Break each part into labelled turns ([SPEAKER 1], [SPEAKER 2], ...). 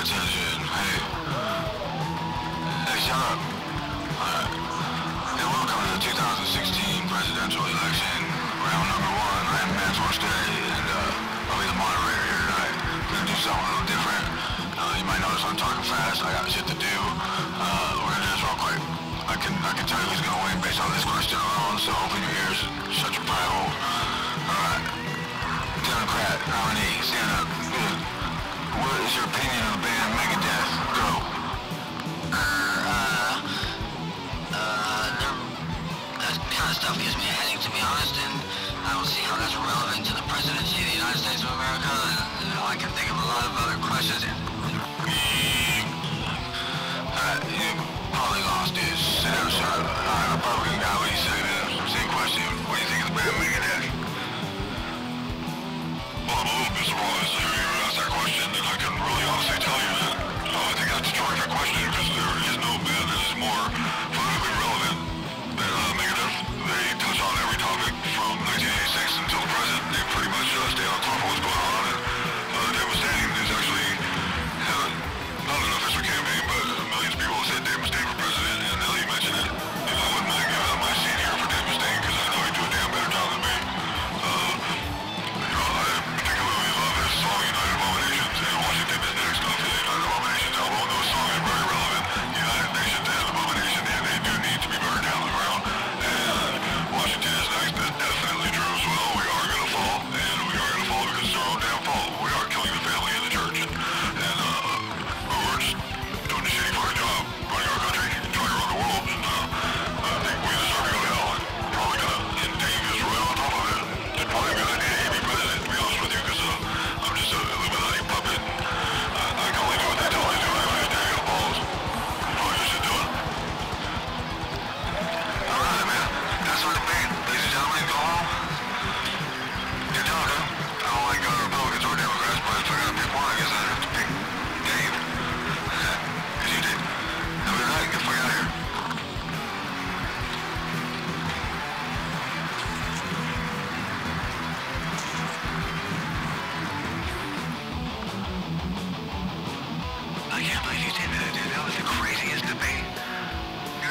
[SPEAKER 1] Attention, hey. Hey, shut up. Alright. Hey, welcome to the 2016 presidential election. Round number one. I am Matt Stay, and uh, I'll be the moderator here tonight. We're gonna do something a little different. Uh, you might notice I'm talking fast. I got shit to do. Uh, we're gonna do this real quick. I can I can tell you who's gonna win based on this question alone. So open your ears, shut your pie hole. All right. Democrat nominee, stand up. What is your opinion of the band Megadeth? Go.
[SPEAKER 2] Uh, uh, that kind of stuff gives me a headache, to be honest, and I don't see how that's relevant to the presidency of the United States of America. And, you know, I can think of a lot of other questions.
[SPEAKER 1] Alright, you probably lost it. Sit down, shut up. Alright, what do you say. Same question. What do you think of the band? Pretty much uh, stay on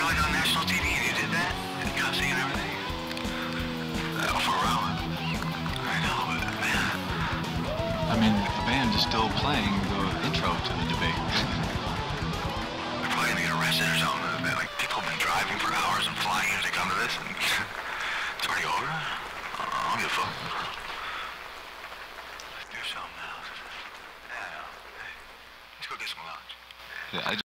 [SPEAKER 1] like on national TV and you did that? And got seeing everything? Uh, for Rowan. I know, but man.
[SPEAKER 3] I mean, the band is still playing the intro to the debate.
[SPEAKER 1] They're probably gonna get arrested or something. Man, Like, people have been driving for hours and flying here to come to this, and it's already over? I don't give a fuck. Let's do something else. Yeah, I know. Hey, let's go get some lunch.
[SPEAKER 3] Yeah, I